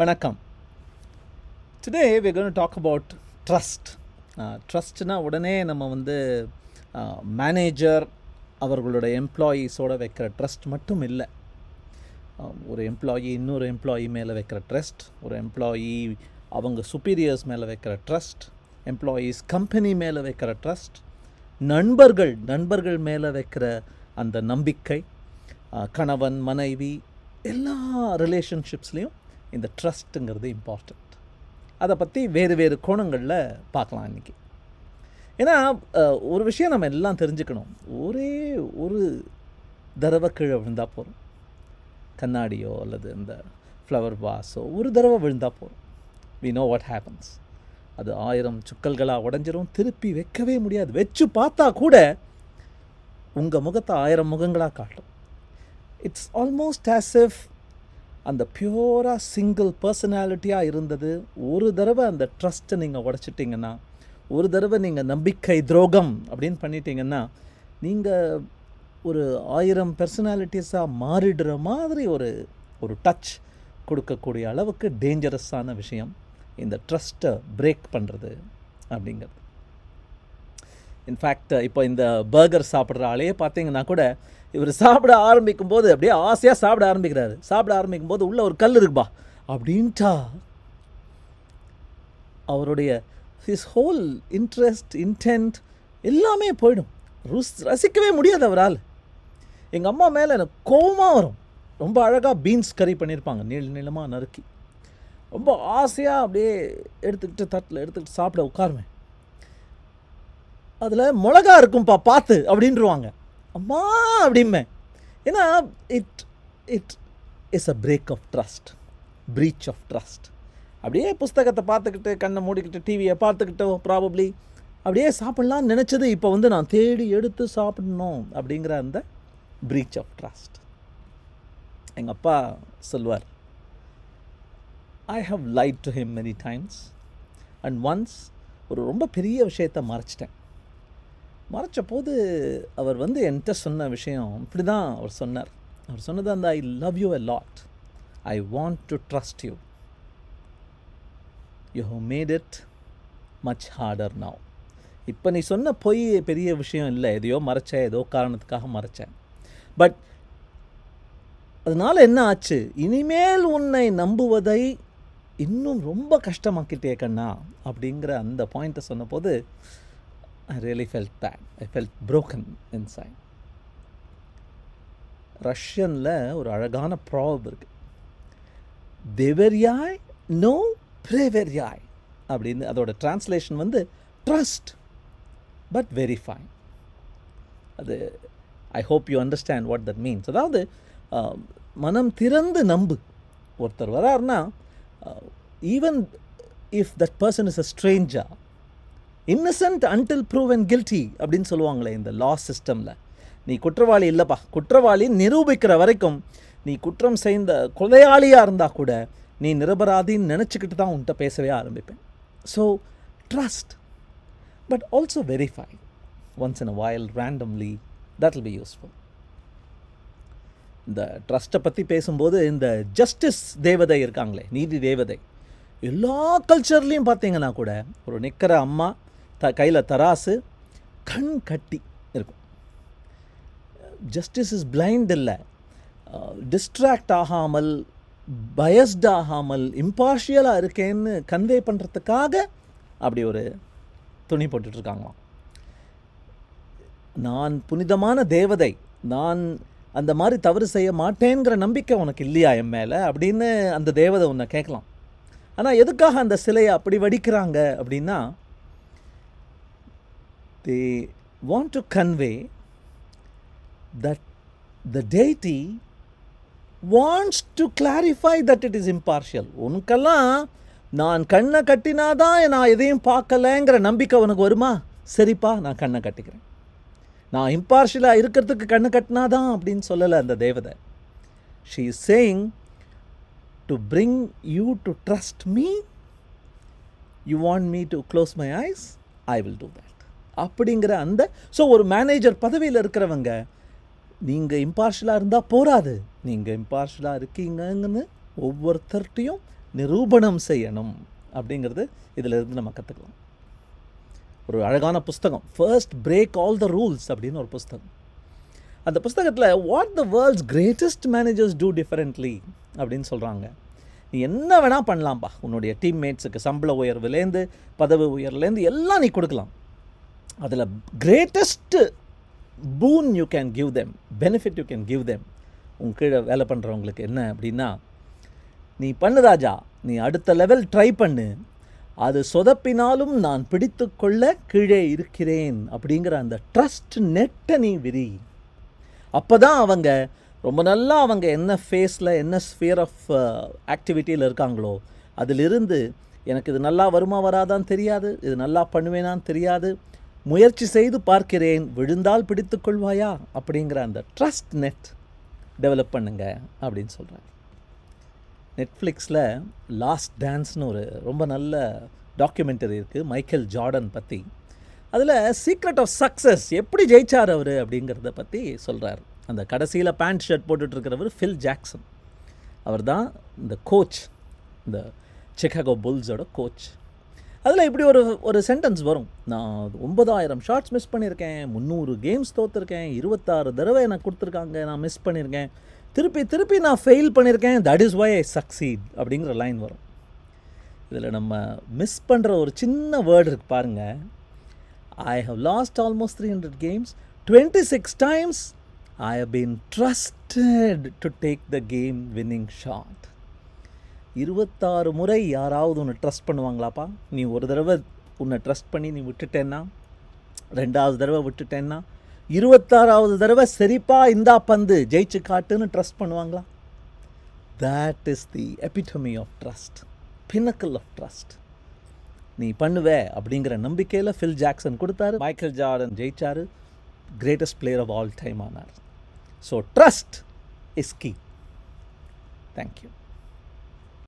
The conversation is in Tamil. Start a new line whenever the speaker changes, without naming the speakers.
வணக்கம். Today we going talk about trust ட்ரஸ்ட்னா உடனே நம்ம வந்து மேனேஜர் அவர்களோட எம்ப்ளாயீஸோட வைக்கிற ட்ரஸ்ட் மட்டும் இல்லை. ஒரு எம்ப்ளாயி இன்னொரு எம்ப்ளாயி மேலே வைக்கிற ட்ரஸ்ட் ஒரு எம்ப்ளாயி அவங்க சுப்பீரியர்ஸ் மேலே வைக்கிற ட்ரஸ்ட் எம்ப்ளாயீஸ் கம்பெனி மேலே வைக்கிற ட்ரஸ்ட் நண்பர்கள் நண்பர்கள் மேலே வைக்கிற அந்த நம்பிக்கை கணவன் மனைவி எல்லா ரிலேஷன்ஷிப்ஸ்லேயும் இந்த ட்ரஸ்ட்டுங்கிறது இம்பார்ட்டண்ட் அதை பற்றி வேறு வேறு கோணங்களில் பார்க்கலாம் இன்றைக்கி ஏன்னா ஒரு விஷயம் நம்ம எல்லாம் தெரிஞ்சுக்கணும். ஒரே ஒரு தடவை கீழே விழுந்தால் போதும். கண்ணாடியோ அல்லது இந்த ஃப்ளவர் வாஸோ ஒரு தடவை விழுந்தால் போதும். வி நோ வாட் ஹேப்பன்ஸ் அது ஆயிரம் சுக்கல்களாக உடஞ்சிரும். திருப்பி வைக்கவே முடியாது. வச்சு பார்த்தா கூட உங்கள் முகத்தை ஆயிரம் முகங்களாக காட்டும். இட்ஸ் ஆல்மோஸ்ட் ஆஸ் இஃப் அந்த பியூராக சிங்கிள் பர்சனாலிட்டியாக இருந்தது. ஒரு தடவை அந்த ட்ரஸ்ட்டை நீங்கள் உடச்சிட்டிங்கன்னா ஒரு தடவை நீங்கள் நம்பிக்கை துரோகம் அப்படின்னு பண்ணிட்டீங்கன்னா நீங்கள் ஒரு ஆயிரம் பர்சனாலிட்டிஸாக மாறிடுற மாதிரி ஒரு ஒரு டச் கொடுக்கக்கூடிய அளவுக்கு டேஞ்சரஸான விஷயம் இந்த ட்ரஸ்ட்டை பிரேக் பண்ணுறது அப்படிங்கிறது. இன்ஃபேக்ட் இப்போ இந்த பர்கர் சாப்பிட்ற ஆளையே பார்த்தீங்கன்னா கூட இவர் சாப்பிட ஆரம்பிக்கும் போது அப்படியே ஆசையாக சாப்பிட ஆரம்பிக்கிறாரு. சாப்பிட ஆரம்பிக்கும் போது உள்ள ஒரு கல் இருக்குப்பா. அப்படின்ட்டா. அவருடைய ஹிஸ் ஹோல் இன்ட்ரெஸ்ட் இன்டென்ட் எல்லாமே போயிடும். ருஸ் ரசிக்கவே முடியாது அவரால். எங்கள் அம்மா மேலே எனக்கு கோபமாக வரும். ரொம்ப அழகாக பீன்ஸ் கறி பண்ணியிருப்பாங்க நீள் நீளமாக நறுக்கி. ரொம்ப ஆசையாக அப்படியே எடுத்துக்கிட்டு தட்டில் எடுத்துக்கிட்டு சாப்பிட உட்காருவேன். அதில் மிளகா இருக்கும்ப்பா பார்த்து அப்படின்ருவாங்க அம்மா அப்படிமே ஏன்னா it it is a break of trust breach of trust அப்படியே புஸ்தகத்தை பார்த்துக்கிட்டு கண்ணை மூடிக்கிட்டு டிவியை பார்த்துக்கிட்டோ ப்ராபப்ளி அப்படியே சாப்பிட்லான்னு நினச்சது இப்போ வந்து நான் தேடி எடுத்து சாப்பிடணும் அப்படிங்கிற அந்த ப்ரீச் ஆஃப் ட்ரஸ்ட் எங்கள் அப்பா சொல்வார் I have lied to him many times and once ஒரு ரொம்ப பெரிய விஷயத்தை மறைச்சிட்டேன். மறைச்ச போது அவர் வந்து என்கிட்ட சொன்ன விஷயம் இப்படி தான் அவர் சொன்னார். அவர் சொன்னது அந்த I love you a lot I want to trust you you have made it much harder now இப்போ நீ சொன்ன பொய் பெரிய விஷயம் இல்லை. எதையோ மறைச்சேன் ஏதோ காரணத்துக்காக மறைச்சேன் பட் அதனால் என்ன ஆச்சு? இனிமேல் உன்னை நம்புவதை இன்னும் ரொம்ப கஷ்டமாக்கிட்டே கண்ணா அப்படிங்கிற அந்த பாயிண்ட்டை சொன்னபோது I really felt bad I felt broken inside. ரஷ்யனில் ஒரு அழகான ப்ராப் இருக்குது தேவர்யாய் நோ பிரேவெரியாய் அப்படின்னு அதோட டிரான்ஸ்லேஷன் வந்து ட்ரஸ்ட் பட் வெரிஃபை அது I hope you understand what that means அதாவது மனம் திறந்து நம்பு. ஒருத்தர் வராருன்னா even if that person is a stranger innocent until proven guilty அப்படின்னு சொல்லுவாங்களே இந்த லா சிஸ்டமில் நீ குற்றவாளி இல்லைப்பா. குற்றவாளி நிரூபிக்கிற வரைக்கும் நீ குற்றம் செய்த கொலையாளியாக இருந்தால் கூட நீ நிரபராதின்னு நினச்சிக்கிட்டு தான் உன்கிட்ட பேசவே ஆரம்பிப்பேன். So trust but also verify once in a while randomly that will be useful இந்த ட்ரஸ்ட்டை பற்றி பேசும்போது இந்த ஜஸ்டிஸ் தேவதை இருக்காங்களே நீதி தேவதை. எல்லா கல்ச்சர்லேயும் பார்த்தீங்கன்னா கூட ஒரு நிற்கிற அம்மா த கையில் தராசு கண் கட்டி இருக்கும். ஜஸ்டிஸ் இஸ் பிளைண்ட் இல்லை. டிஸ்ட்ராக்ட் ஆகாமல் பயஸ்ட் ஆகாமல் இம்பார்ஷியலாக இருக்கேன்னு கன்வே பண்ணுறதுக்காக அப்படி ஒரு துணி போட்டுட்ருக்காங்களாம். நான் புனிதமான தேவதை நான் அந்த மாதிரி தவறு செய்ய மாட்டேங்கிற நம்பிக்கை உனக்கு இல்லையா என் மேலே? அப்படின்னு அந்த தேவதை உன்னை கேட்கலாம். ஆனால் எதுக்காக அந்த சிலையை அப்படி வடிக்கிறாங்க அப்படின்னா they want to convey that the deity wants to clarify that it is impartial உனக்கெல்லாம் நான் கண்ணை கட்டினாதான் நான் எதையும் பார்க்கலைங்கிற நம்பிக்கை உனக்கு வருமா? சரிப்பா நான் கண்ணை கட்டிக்கிறேன். நான் இம்பார்ஷியலாக இருக்கிறதுக்கு கண்ணு கட்டினாதான் அப்படின்னு சொல்லலை அந்த தேவதை. She is saying to bring you to trust me you want me to close my eyes I will do that அப்படிங்கிற அந்த ஸோ ஒரு மேனேஜர் பதவியில் இருக்கிறவங்க நீங்கள் இம்பார்ஷலாக இருந்தால் போராது நீங்கள் இம்பார்ஷலாக இருக்கீங்கன்னு ஒவ்வொருத்தர்கிட்டையும் நிரூபணம் செய்யணும் அப்படிங்கிறது இதிலிருந்து நம்ம கற்றுக்கலாம் ஒரு அழகான புஸ்தகம் first break all the rules அப்படின்னு ஒரு புஸ்தகம். அந்த புஸ்தகத்தில் what the world's greatest managers do differently அப்படின்னு சொல்கிறாங்க நீ என்ன வேணால் பண்ணலாம்ப்பா உன்னுடைய டீம்மேட்ஸுக்கு சம்பள உயர்வுலேருந்து பதவி உயர்வுலேருந்து எல்லாம் நீ கொடுக்கலாம். அதில் greatest boon you can give them benefit you can give them உன் கீழே வேலை பண்ணுறவங்களுக்கு என்ன அப்படின்னா நீ பண்ணு ராஜா நீ அடுத்த லெவல் ட்ரை பண்ணு அது சொதப்பினாலும் நான் பிடித்து கொள்ள கீழே இருக்கிறேன் அப்படிங்கிற அந்த ட்ரஸ்ட் நெட்டை நீ விரி அப்போ தான் அவங்க ரொம்ப நல்லா அவங்க என்ன ஃபேஸில் என்ன ஸ்பியர் ஆஃப் ஆக்டிவிட்டியில் இருக்காங்களோ அதிலிருந்து எனக்கு இது நல்லா வருமா வராதான்னு தெரியாது இது நல்லா பண்ணுவேனான்னு தெரியாது முயற்சி செய்து பார்க்கிறேன் விழுந்தால் பிடித்து கொள்வாயா? அப்படிங்கிற அந்த ட்ரஸ்ட் நெட் டெவலப் பண்ணுங்க அப்படின்னு சொல்கிறேன் நெட்ஃப்ளிக்ஸில் லாஸ்ட் டான்ஸ்னு ஒரு ரொம்ப நல்ல டாக்குமெண்டரி இருக்குது மைக்கேல் ஜார்டன் பற்றி அதில் சீக்ரெட் ஆஃப் சக்ஸஸ் எப்படி ஜெயிச்சார் அவர் அப்படிங்கிறத பற்றி சொல்கிறார் அந்த கடைசியில் பேண்ட் ஷர்ட் போட்டுட்ருக்கிறவர் ஃபில் ஜாக்சன் அவர் தான் இந்த கோச் இந்த சிக்காகோ புல்ஸோட கோச் அதில் இப்படி ஒரு ஒரு சென்டென்ஸ் வரும். நான் ஒன்பதாயிரம் ஷார்ட்ஸ் மிஸ் பண்ணியிருக்கேன் முந்நூறு கேம்ஸ் தோற்றுருக்கேன் இருபத்தாறு தடவை எனக்கு கொடுத்துருக்காங்க. நான் மிஸ் பண்ணியிருக்கேன் திருப்பி திருப்பி நான் ஃபெயில் பண்ணியிருக்கேன் that is why I succeed அப்படிங்கிற லைன் வரும். இதில் நம்ம மிஸ் பண்ணுற ஒரு சின்ன வேர்டு இருக்கு பாருங்கள் I have lost almost three hundred games twenty six times I have been trusted to take the game winning shot இருபத்தாறு முறை யாராவது உன்னை ட்ரஸ்ட் பண்ணுவாங்களாப்பா? நீ ஒரு தடவை உன்னை ட்ரஸ்ட் பண்ணி நீ விட்டுட்டேன்னா? ரெண்டாவது தடவை விட்டுட்டேன்னா? இருபத்தாறாவது தடவை சரிப்பா இந்தா பந்து ஜெயிச்சு காட்டுன்னு ட்ரஸ்ட் பண்ணுவாங்களா? That is the epitome of trust pinnacle of trust நீ பண்ணுவ அப்படிங்கிற நம்பிக்கையில் ஃபில் ஜாக்சன் கொடுத்தாரு. Michael Jordan ஜெயிச்சாரு. Greatest player of all time ஆனார். So trust is key thank you